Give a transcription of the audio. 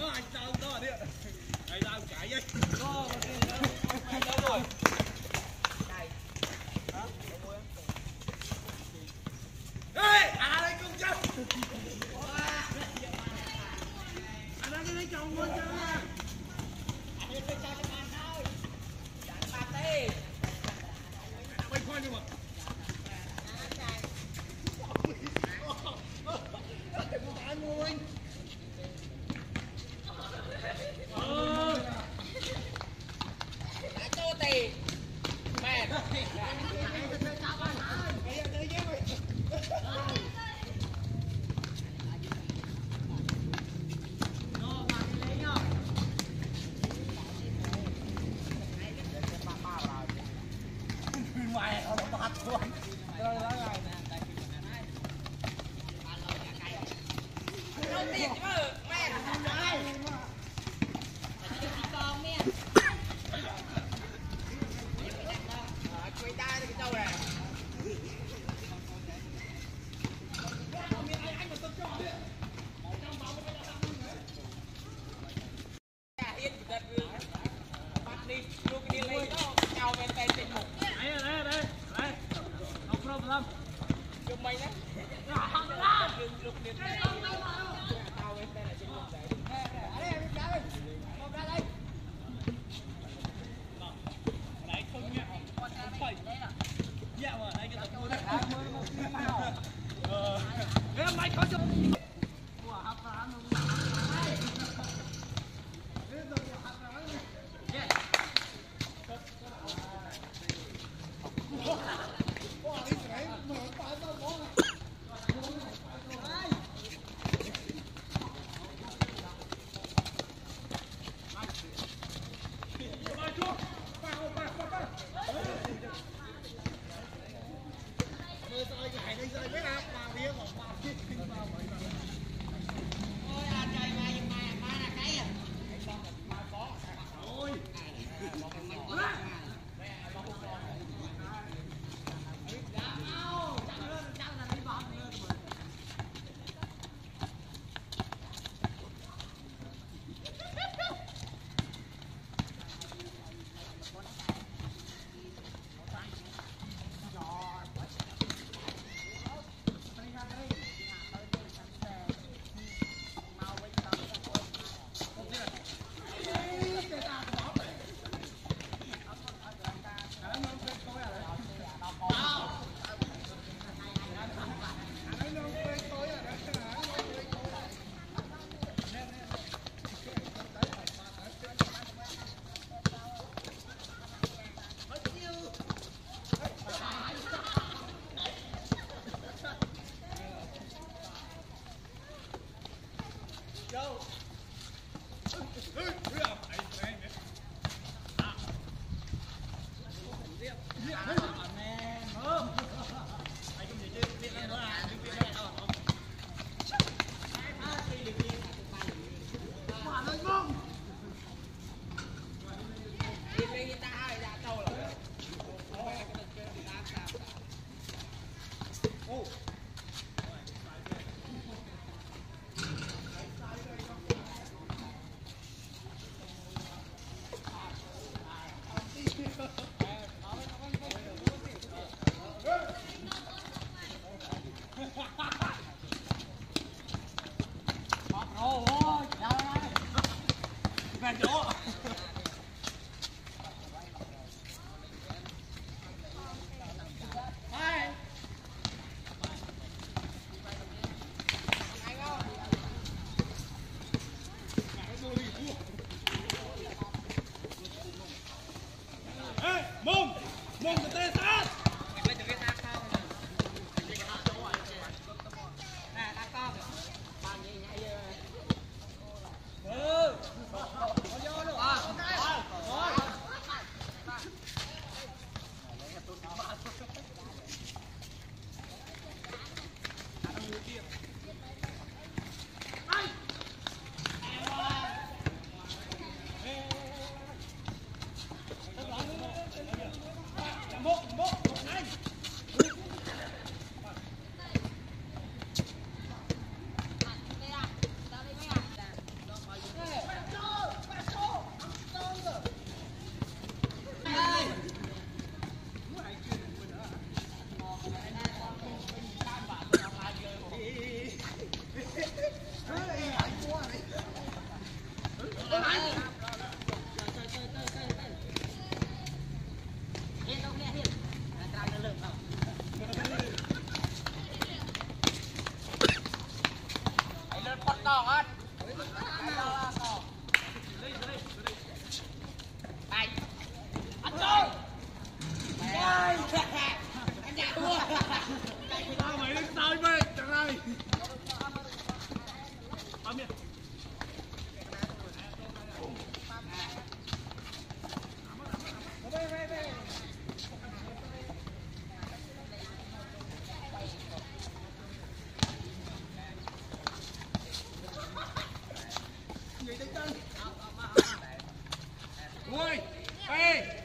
Đó, anh sao đó đi. Đây ra cái vậy. Ê, à đây công chân. À đây cái chồng. 会長。10, 10.